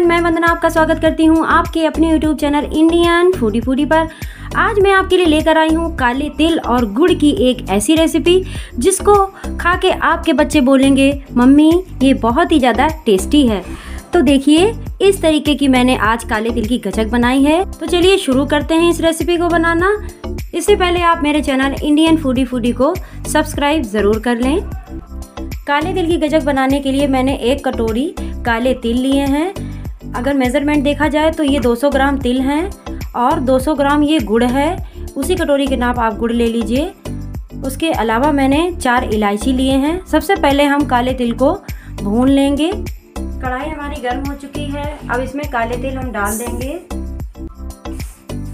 मैं वंदना आपका स्वागत करती हूँ आपके अपने YouTube channel Indian foodie foodie पर। आज मैं आपके लिए लेकर आई हूँ काले तिल और गुड़ की एक ऐसी रेसिपी जिसको खा के आपके बच्चे बोलेंगे, मम्मी, ये बहुत ही ज़्यादा टेस्टी है। तो देखिए, इस तरीके की मैंने आज काले तिल की गचक बनाई है। तो चलिए शुरू करते हैं इस रेसिपी को बनाना। इससे पहले आप मेरे चैनल इंडियन फूडी फूडी को सब्सक्राइब ज़रूर कर लें। काले तिल की गजक बनाने के लिए मैंने एक कटोरी काले तिल लिए हैं। अगर मेज़रमेंट देखा जाए तो ये 200 ग्राम तिल हैं और 200 ग्राम ये गुड़ है। उसी कटोरी के नाप आप गुड़ ले लीजिए। उसके अलावा मैंने चार इलायची लिए हैं। सबसे पहले हम काले तिल को भून लेंगे। कढ़ाई हमारी गर्म हो चुकी है। अब इसमें काले तिल हम डाल देंगे।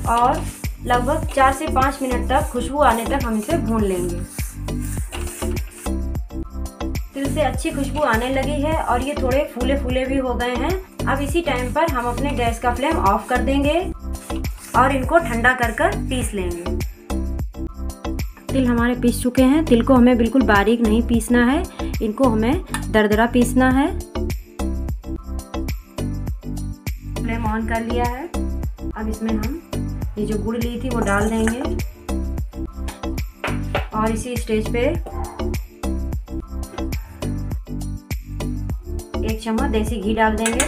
और लगभग चार से पाँच मिनट तक खुशबू आने तक हम इसे भून लेंगे। तिल से अच्छी खुशबू आने लगी है और ये थोड़े फूले फूले भी हो गए हैं। अब इसी टाइम पर हम अपने गैस का फ्लेम ऑफ़ कर देंगे और इनको ठंडा कर कर पीस लेंगे। तिल हमारे पीस चुके हैं। तिल को हमें बिल्कुल बारीक नहीं पीसना है। इनको हमें दरदरा पीसना है। फ्लेम ऑन कर लिया है। अब इसमें हम ये जो गुड़ ली थी वो डाल देंगे। और इसी स्टेज पे एक चम्मच, देसी घी डाल देंगे।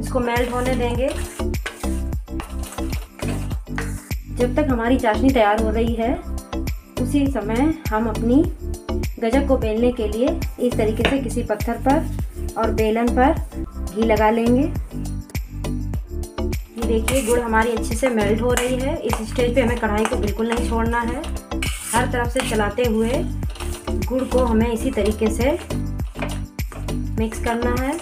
इसको मेल्ट होने देंगे। जब तक हमारी चाशनी तैयार हो रही है, उसी समय हम अपनी गजक को बेलने के लिए इस तरीके से किसी पत्थर पर और बेलन पर घी लगा लेंगे। ये देखिए, गुड़ हमारी अच्छे से मेल्ट हो रही है। इस स्टेज पे हमें कढ़ाई को बिल्कुल नहीं छोड़ना है। हर तरफ़ से चलाते हुए गुड़ को हमें इसी तरीके से मिक्स करना है।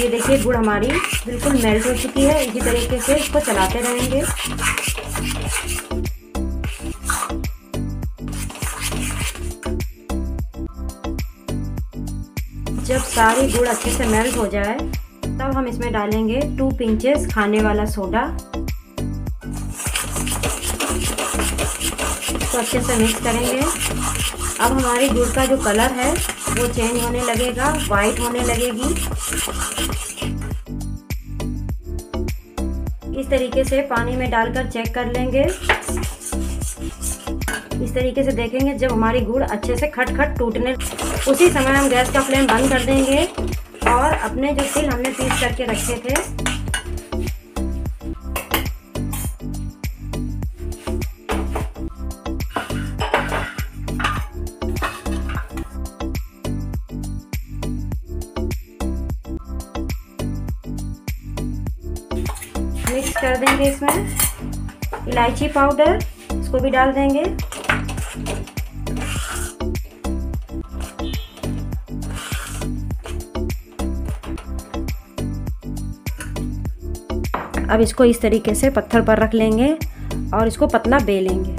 ये देखिए, गुड़ हमारी बिल्कुल मेल्ट हो चुकी है। इसी तरीके से इसको चलाते रहेंगे। जब सारी गुड़ अच्छे से मेल्ट हो जाए तब हम इसमें डालेंगे टू पिंचेस खाने वाला सोडा तो अच्छे से मिक्स करेंगे। अब हमारी गुड़ का जो कलर है, वो चेंज होने लगेगा वाइट होने लगेगी। इस तरीके से पानी में डालकर चेक कर लेंगे। इस तरीके से देखेंगे जब हमारी गुड़ अच्छे से खट खट टूटने उसी समय हम गैस का फ्लेम बंद कर देंगे। और अपने जो तिल हमने पीस करके रखे थे। मिक्स कर देंगे इसमें। इलायची पाउडर, इसको भी डाल देंगे। अब इसको इस तरीके से पत्थर पर रख लेंगे और इसको पतला बेलेंगे।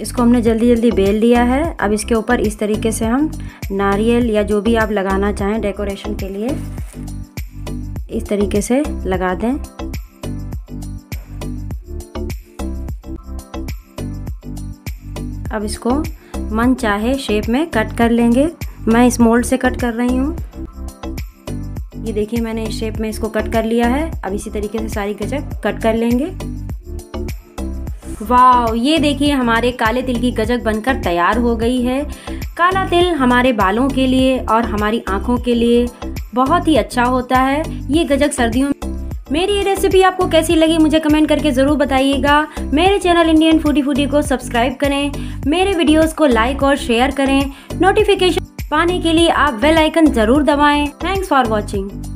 इसको हमने जल्दी जल्दी बेल लिया है। अब इसके ऊपर इस तरीके से हम नारियल या जो भी आप लगाना चाहें डेकोरेशन के लिए इस तरीके से लगा दें। अब इसको मन चाहे शेप में कट कर लेंगे। मैं इस मोल्ड से कट कर रही हूँ। ये देखिए मैंने इस शेप में इसको कट कर लिया है। अब इसी तरीके से सारी गजक कट कर लेंगे। वाह ये देखिए हमारे काले तिल की गजक बनकर तैयार हो गई है। काला तिल हमारे बालों के लिए और हमारी आँखों के लिए बहुत ही अच्छा होता है। ये गजक सर्दियों मेरी ये रेसिपी आपको कैसी लगी मुझे कमेंट करके ज़रूर बताइएगा। मेरे चैनल इंडियन फूडी फूडी को सब्सक्राइब करें। मेरे वीडियोस को लाइक और शेयर करें। नोटिफिकेशन पाने के लिए आप बेल आइकन ज़रूर दबाएँ। Thanks for watching